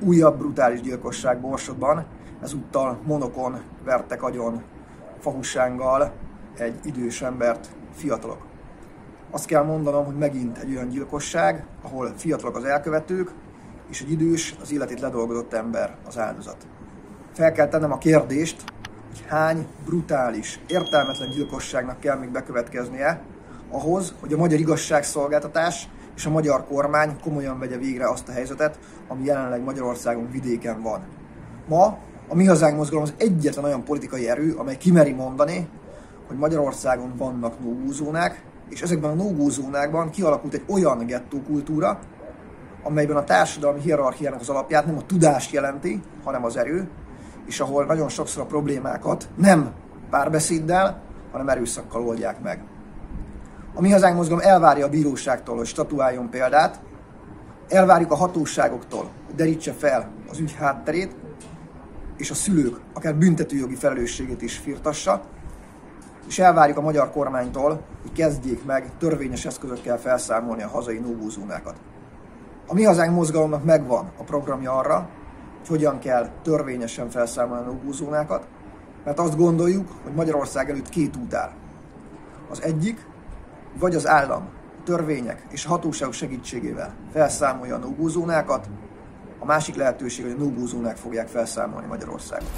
Újabb brutális gyilkosság Borsodban, ezúttal monokon vertek agyon fahusánggal egy idős embert fiatalok. Azt kell mondanom, hogy megint egy olyan gyilkosság, ahol fiatalok az elkövetők, és egy idős, az életét ledolgozott ember az áldozat. Fel kell tennem a kérdést, hogy hány brutális, értelmetlen gyilkosságnak kell még bekövetkeznie ahhoz, hogy a magyar igazságszolgáltatás és a magyar kormány komolyan vegye végre azt a helyzetet, ami jelenleg Magyarországon vidéken van. Ma a Mi Hazánk mozgalom az egyetlen olyan politikai erő, amely kimeri mondani, hogy Magyarországon vannak nógózónák, és ezekben a nógózónákban kialakult egy olyan gettókultúra, amelyben a társadalmi hierarchiának az alapját nem a tudást jelenti, hanem az erő, és ahol nagyon sokszor a problémákat nem párbeszéddel, hanem erőszakkal oldják meg. A Mi Hazánk mozgalom elvárja a bíróságtól, hogy statuáljon példát, elvárjuk a hatóságoktól, derítse fel az ügy hátterét, és a szülők akár büntetőjogi felelősségét is firtassa, és elvárjuk a magyar kormánytól, hogy kezdjék meg törvényes eszközökkel felszámolni a hazai nógózónákat. A Mi Hazánk mozgalomnak megvan a programja arra, hogy hogyan kell törvényesen felszámolni a nógózónákat, mert azt gondoljuk, hogy Magyarország előtt két út áll. Az egyik, vagy az állam törvények és hatóságok segítségével felszámolja a nógózónákat, a másik lehetőség, hogy a nógózónák fogják felszámolni Magyarországot.